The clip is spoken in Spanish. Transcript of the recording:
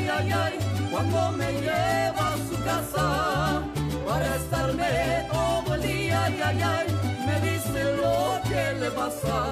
ay, ay, ay, cuando me lleva a su casa para estarme todo el día, ay, ay, ay, me dice lo que le pasa.